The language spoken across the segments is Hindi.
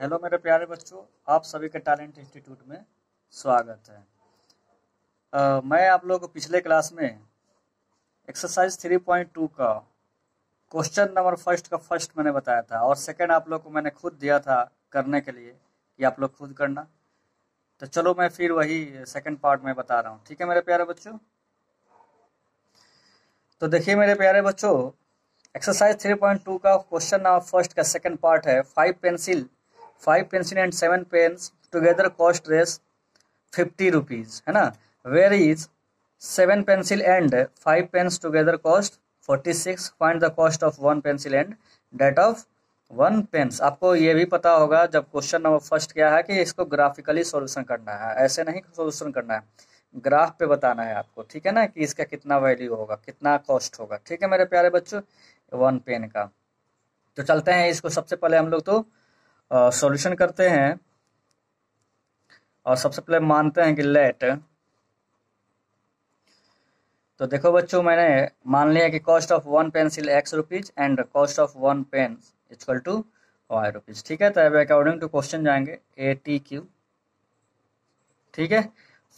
हेलो मेरे प्यारे बच्चों आप सभी के टैलेंट इंस्टीट्यूट में स्वागत है। अ, मैं आप लोगों को पिछले क्लास में एक्सरसाइज 3.2 का क्वेश्चन नंबर फ़र्स्ट का फ़र्स्ट मैंने बताया था और सेकंड आप लोग को मैंने खुद दिया था करने के लिए कि आप लोग खुद करना। तो चलो मैं फिर वही सेकंड पार्ट में बता रहा हूँ। ठीक है मेरे प्यारे बच्चों? तो देखिए मेरे प्यारे बच्चों एक्सरसाइज 3.2 का क्वेश्चन नंबर फ़र्स्ट का सेकंड पार्ट है five pencil five pencil and seven pens together cost Rs fifty rupees है ना? Where is seven pencil and five pens together cost forty six find the cost of one pencil and that of one pens आपको ये भी पता होगा जब क्वेश्चन नंबर फ़र्स्ट क्या है कि इसको ग्राफिकली सॉल्यूशन करना है। ऐसे नहीं सॉल्यूशन करना है। ग्राफ पे बताना है आपको, ठीक है ना? कि इसका कितना वैल्यू होगा, कितना कॉस्ट होगा। ठीक है मेरे प्यारे बच्चों? वन पेन का। तो चलते हैं इसको सबसे पहले हम लोग तो सॉल्यूशन करते हैं। और सबसे पहले मानते हैं कि लेट तो देखो बच्चों, मैंने मान लिया कि cost of one pencil x rupees and cost of one pen equal to y rupees ठीक है तो अब अकॉर्डिंग टू क्वेश्चन जाएँगे ए टी क्यू ठीक है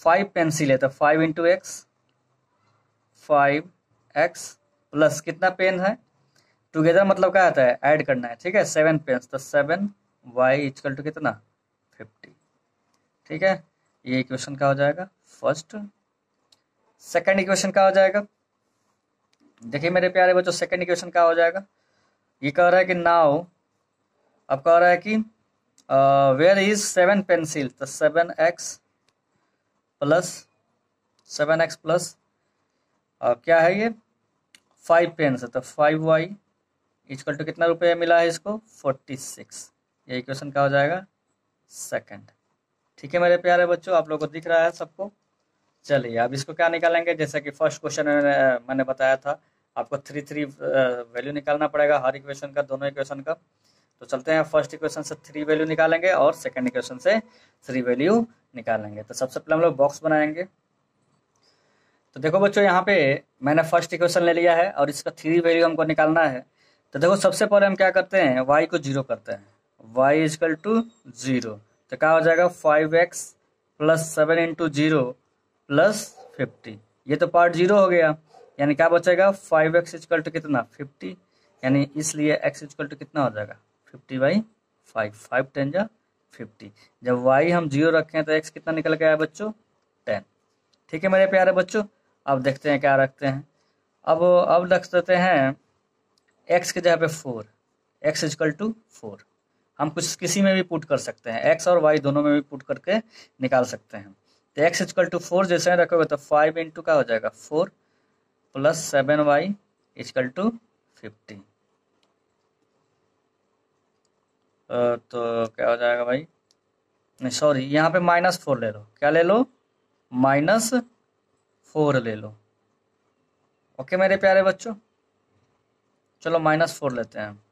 फाइव पेंसिल है तो five into x five x plus कितना पेन है? टुगेदर मतलब क्या आता है? ऐड करना है। ठीक है सेवन पेन तो सेवन वाई इक्वल टू कितना? फिफ्टी ठीक है? ये इक्वेशन का हो जाएगा? फ़र्स्ट सेकंड इक्वेशन का हो जाएगा? देखिए मेरे प्यारे बच्चों सेकंड इक्वेशन का हो जाएगा? ये कह रहा है कि नाउ अब कह रहा है कि वेयर इज़ सेवन पेंसिल तो seven x plus seven x plus क्या है ये? फाइव पेन्स है तो फाइव वाई इक्वल टू कितना रुपये मिला है इसको? फोर्टी सिक्स ये इक्वेशन का हो जाएगा? सेकंड ठीक है मेरे प्यारे बच्चों, आप लोगों को दिख रहा है सबको? चलिए, अब इसको क्या निकालेंगे? जैसे कि फ़र्स्ट क्वेश्चन मैंने बताया था, आपको थ्री थ्री वैल्यू निकालना पड़ेगा, हर इक्वेशन का, दोनों इक्वेशन का। तो चलते हैं फ़र्स्ट इक्वेशन से थ्री वैल्यू निकालेंगे और सेकंड इक्वेशन से थ्री वैल्यू निकालेंगे। तो सबसे पहले हम लोग बॉक्स बनाएँगे। तो देखो बच्चों, यहाँ पे मैंने फ़र्स्ट इक्वेशन ले लिया है और इसका थ्री वैल्यू हमको निकालना है। तो देखो, सबसे पहले हम क्या करते हैं? वाई को ज़ीरो करते हैं। वाई इजकल टू ज़ीरो तो क्या हो जाएगा? Five x plus seven into zero plus fifty ये तो पार्ट ज़ीरो हो गया। यानी क्या बचेगा? फाइव एक्स इजकल टू कितना? फिफ्टी यानी इसलिए एक्स इजकल टू कितना हो जाएगा? Fifty by five five ten जा फिफ्टी जब वाई हम ज़ीरो रखें तो एक्स कितना निकल के आया बच्चों? टेन ठीक है मेरे प्यारे बच्चों? अब देखते हैं क्या रखते हैं। अब अब रख देते हैं एक्स के जगह पे four x equal to four हम कुछ किसी में भी पुट कर सकते हैं। एक्स और वाई दोनों में भी पुट करके निकाल सकते हैं। तो एक्स इजकल टू फोर जैसे रखोगे तो फाइव इंटू का हो जाएगा four plus seven y equal to fifty तो क्या हो जाएगा भाई? नहीं सॉरी यहाँ पे माइनस फोर ले लो। क्या ले लो? माइनस फोर ले लो। ओके मेरे प्यारे बच्चों? चलो माइनस फोर लेते हैं।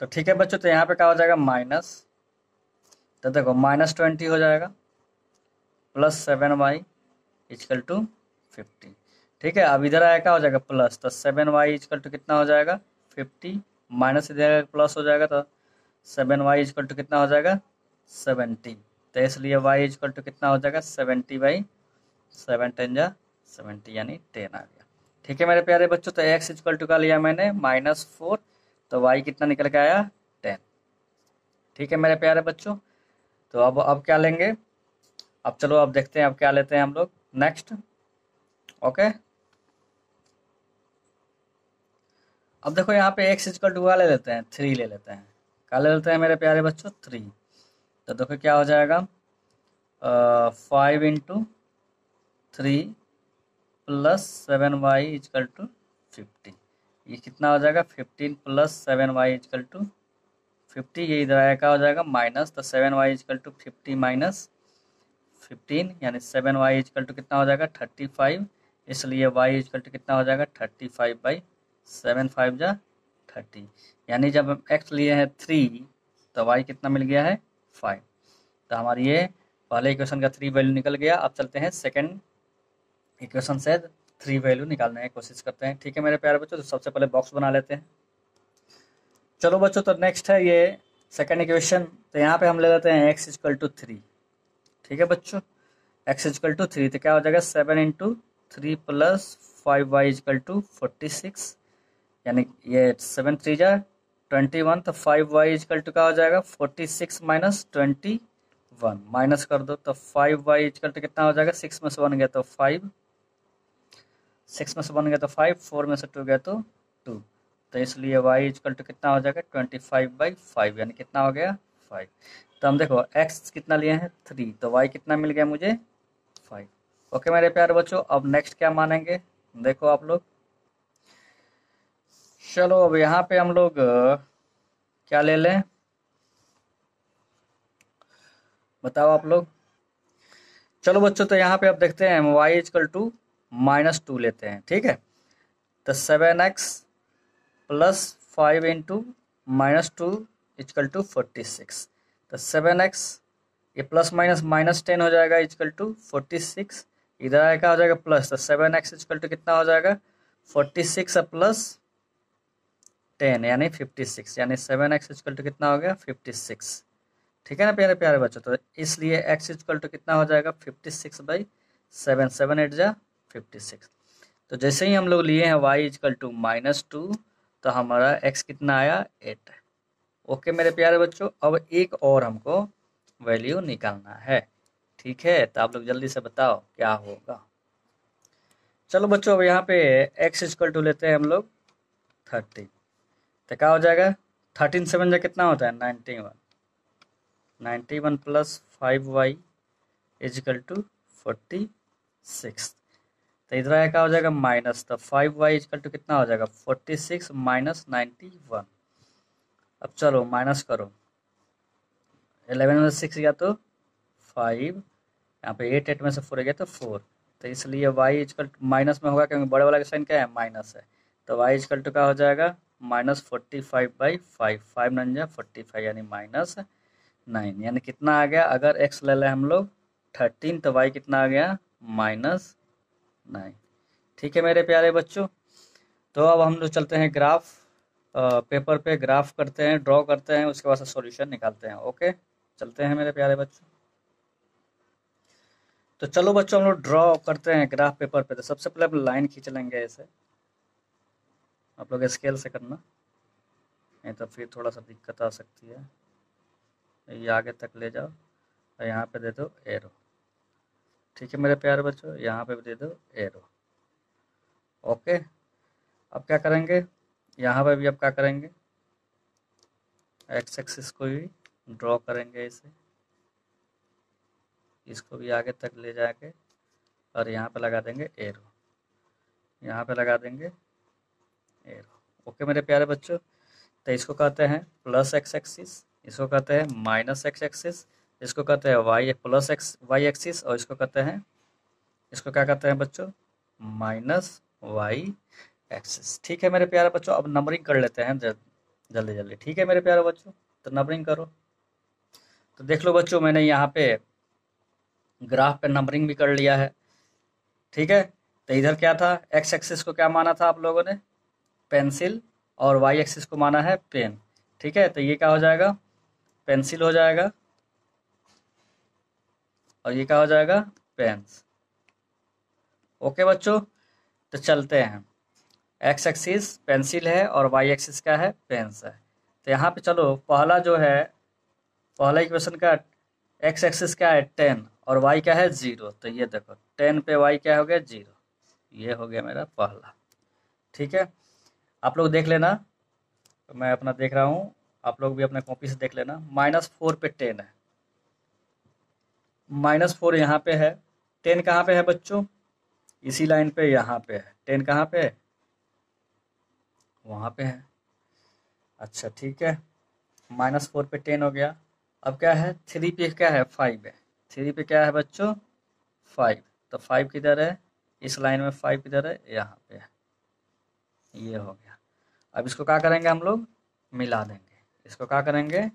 तो ठीक है बच्चों तो यहाँ पे क्या हो जाएगा? माइनस तो देखो, माइनस ट्वेंटी हो जाएगा, plus seven y equal to fifty. ठीक है, अब इधर आया, क्या हो जाएगा? प्लस तो सेवन वाई इजकल टू कितना हो जाएगा? फिफ्टी। माइनस इधर प्लस हो जाएगा तो सेवन वाई इजकल टू कितना हो जाएगा? सेवेंटी तो इसलिए वाई इजकल टू कितना हो जाएगा? सेवेंटी बाई सेवन टेन जा सेवेंटी यानी टेन आ गया। ठीक है मेरे प्यारे बच्चों तो एक्स इजकल टू का लिया मैंने, माइनस फोर तो वाई कितना निकल के आया? टेन। ठीक है मेरे प्यारे बच्चों तो अब अब क्या लेंगे? अब चलो, अब देखते हैं, अब क्या लेते हैं हम लोग। नेक्स्ट ओके अब देखो, यहाँ पे एक्स इजकल टू ले लेते हैं थ्री ले लेते हैं। क्या ले लेते हैं मेरे प्यारे बच्चों? थ्री तो देखो क्या हो जाएगा? Five into three plus seven y equal to fifty ये कितना हो जाएगा? Fifteen plus seven y equal to fifty ये इधर आया, क्या हो जाएगा? माइनस तो seven y equal to fifty minus fifteen यानी सेवन वाई इजकल टू कितना हो जाएगा? थर्टी फाइव इसलिए वाई इजकल टू कितना हो जाएगा? Thirty five by seven five जा थर्टी यानी जब हम एक्स लिए हैं थ्री तो वाई कितना मिल गया है? फाइव तो हमारी ये पहले इक्वेशन का थ्री वैल्यू निकल गया। अब चलते हैं सेकेंड इक्वेशन से। थ्री वैल्यू निकालने की कोशिश करते हैं। ठीक है मेरे प्यारे बच्चों तो सबसे पहले बॉक्स बना लेते हैं। चलो बच्चों तो नेक्स्ट है ये सेकेंड इक्वेशन तो यहाँ पे हम ले लेते हैं एक्स इजकल टू थ्री ठीक है बच्चों? एक्स इजकल टू थ्री तो क्या हो जाएगा? Seven into three plus five y equal to forty six यानी ये सेवन थ्री जा ट्वेंटी वन तो फाइव वाई इजकल टू क्या हो जाएगा? Forty six minus twenty one minus कर दो तो फाइव वाई इजकल टू कितना हो जाएगा? सिक्स में से वन गया तो फाइव सिक्स में से वन गया तो फाइव फोर में से टू गया तो टू तो इसलिए वाई इजकल टू कितना हो जाएगा? ट्वेंटी फाइव बाई फाइव यानी कितना हो गया? फाइव तो हम देखो एक्स कितना लिए हैं? थ्री तो वाई कितना मिल गया मुझे? फाइव ओके मेरे प्यारे बच्चों, अब नेक्स्ट क्या मानेंगे? देखो आप लोग. चलो, अब यहाँ पे हम लोग, क्या ले लें? बताओ आप लोग. चलो बच्चों तो यहाँ पे आप देखते हैं y equal to minus two लेते हैं, ठीक है? तो seven x plus five into minus two equal to forty six. तो सेवन एक्स, ये प्लस माइनस माइनस टेन हो जाएगा इजकल टू फोर्टी सिक्स। इधर क्या हो जाएगा प्लस? तो सेवन एक्स इजकल टू कितना हो जाएगा? फोर्टी सिक्स प्लस टेन, यानी फिफ्टी सिक्स। यानी सेवन एक्स इजकल टू कितना हो गया? Fifty six. ठीक है ना प्यारे प्यारे बच्चों? तो इसलिए एक्स इजकल टू कितना हो जाएगा? Fifty six by seven. Seven eight जा फिफ्टी सिक्स तो जैसे ही हम लोग लिए हैं y equal to minus two तो हमारा एक्स कितना आया? एट ओके मेरे प्यारे बच्चों, अब एक और हमको वैल्यू निकालना है। ठीक है? तो आप लोग जल्दी से बताओ क्या होगा। चलो बच्चों, अब यहाँ पे एक्स इजकल टू लेते हैं हम लोग थर्टी तो क्या हो जाएगा? थर्टीन सेवन जा कितना होता है? Ninety one ninety one plus five y equal to forty six तो इधर आया क्या हो जाएगा? माइनस तो फाइव वाई इजकल टू कितना हो जाएगा? Forty six minus ninety one. अब चलो माइनस करो। एलेवन में सिक्स गया तो फाइव। यहाँ पे एट एट में से फोर गया तो फोर। तो इसलिए वाई इजकल माइनस में होगा क्योंकि बड़े वाला का साइन क्या है? माइनस है। तो वाई इजकल टू क्या हो जाएगा? Minus forty five by five. Five nine जा फोर्टी फाइव यानी माइनस नाइन। यानी कितना आ गया? अगर एक्स ले लें हम लोग थर्टीन तो वाई कितना आ गया? माइनस नाइन ठीक है मेरे प्यारे बच्चों तो अब हम लोग चलते हैं ग्राफ पेपर पे ग्राफ करते हैं, ड्रॉ करते हैं, उसके बाद सॉल्यूशन निकालते हैं, ओके? चलते हैं मेरे प्यारे बच्चों। तो चलो बच्चों हम लोग ड्रॉ करते हैं ग्राफ पेपर पे तो सबसे पहले हम लाइन खींच लेंगे ऐसे। आप लोग स्केल से करना, नहीं तो फिर थोड़ा सा दिक्कत आ सकती है। ये आगे तक ले जाओ, और यहाँ पे दे दो एरो ठीक है मेरे प्यारे बच्चों, यहाँ पे भी दे दो एरो ओके, अब क्या करेंगे? यहाँ पे भी अब क्या करेंगे? एक्स एक्सिस को भी ड्रॉ करेंगे इसे। इसको भी आगे तक ले जाके और यहाँ पे लगा देंगे एरो यहाँ पे लगा देंगे एरो ओके मेरे प्यारे बच्चों तो इसको कहते हैं प्लस एक्स एक्सिस इसको कहते हैं माइनस एक्स एक्सिस इसको कहते हैं y plus x y axis और इसको कहते हैं, इसको क्या कहते हैं बच्चों? माइनस वाई एक्सिस ठीक है मेरे प्यारे बच्चों, अब नंबरिंग कर लेते हैं जल्दी जल्दी। ठीक है मेरे प्यारे बच्चों? तो नंबरिंग करो। तो देख लो बच्चों, मैंने यहाँ पे ग्राफ पे नंबरिंग भी कर लिया है। ठीक है? तो इधर क्या था? एक्स एक्सिस को क्या माना था आप लोगों ने? पेंसिल और वाई एक्सिस को माना है पेन ठीक है? तो ये क्या हो जाएगा? पेंसिल हो जाएगा। और ये क्या हो जाएगा? पेंस ओके बच्चों तो चलते हैं। एक्स एक्सिस पेंसिल है और वाई एक्सिस क्या है? पेंस है। तो यहाँ पे चलो, पहला जो है, पहला इक्वेशन का एक्स एक्सिस क्या है? टेन और वाई क्या है? ज़ीरो तो ये देखो टेन पे वाई क्या हो गया? ज़ीरो ये हो गया मेरा पहला। ठीक है? आप लोग देख लेना। तो मैं अपना देख रहा हूँ। आप लोग भी अपने कॉपी से देख लेना। माइनस फोर पे टेन है। माइनस फोर यहाँ पे है। टेन कहाँ पे है बच्चों? इसी लाइन पे यहाँ पे है। टेन कहाँ पे है? वहाँ पे है। अच्छा ठीक है। माइनस फोर पे टेन हो गया। अब क्या है? थ्री पे क्या है? फाइव है। थ्री पे क्या है बच्चों? फाइव। तो फाइव किधर है? इस लाइन में फाइव किधर है? यहाँ पे है। ये हो गया। अब इसको क्या करेंगे हम लोग? मिला देंगे। इसको क्या करेंगे?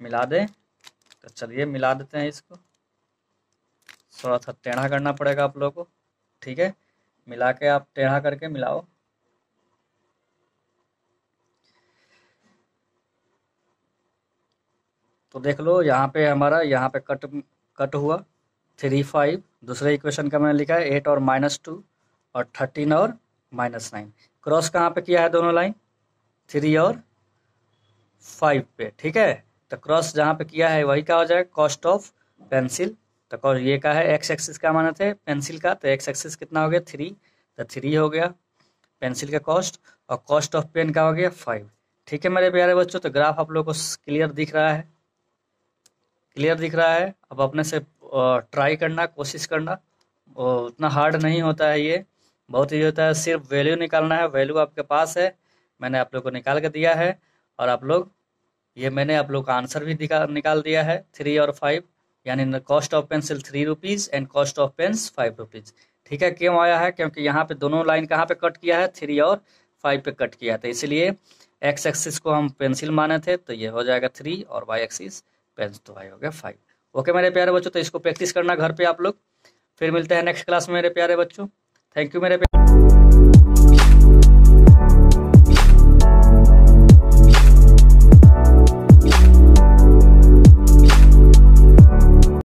मिला दें। तो चलिए मिला देते हैं इसको। थोड़ा सा टेढ़ा करना पड़ेगा आप लोगों को, ठीक है? मिला के आप टेढ़ा करके मिलाओ। तो देख लो, यहाँ पे हमारा, यहाँ पे कट कट हुआ, थ्री फाइव। दूसरे इक्वेशन का मैंने लिखा है, एट और माइनस टू, और थर्टीन और माइनस नाइन। क्रॉस कहाँ पे किया है दोनों लाइन? थ्री और फाइव पे, ठीक है? तो क्रॉस जहाँ पे किया है, वही क्या हो जाएगा? Cost of pencil. तो ये का है एक्स एक्सिस का माना थे पेंसिल का तो एक्स एक्सिस कितना हो गया? थ्री तो थ्री हो गया पेंसिल का कॉस्ट और कॉस्ट ऑफ़ पेन का हो गया फाइव ठीक है मेरे प्यारे बच्चों तो ग्राफ आप लोग को क्लियर दिख रहा है। क्लियर दिख रहा है। अब अपने से ट्राई करना, कोशिश करना। उतना हार्ड नहीं होता है ये। बहुत ईजी होता है। सिर्फ़ वैल्यू निकालना है। वैल्यू आपके पास है। मैंने आप लोग को निकाल के दिया है। और आप लोग, ये मैंने आप लोग का आंसर भी निकाल दिया है। थ्री और फाइव यानी cost of pencil three rupees and cost of pens five rupees ठीक है, क्यों आया है? क्योंकि यहाँ पे दोनों लाइन कहाँ पे कट किया है? थ्री और फाइव पे कट किया था इसलिए एक्स एक्सिस को हम पेंसिल माने थे तो ये हो जाएगा थ्री और वाई एक्सिस पेंस तो वाई हो गया फाइव। ओके मेरे प्यारे बच्चों तो इसको प्रैक्टिस करना घर पे आप लोग। फिर मिलते हैं नेक्स्ट क्लास में मेरे प्यारे बच्चों। थैंक यू मेरे प्यारे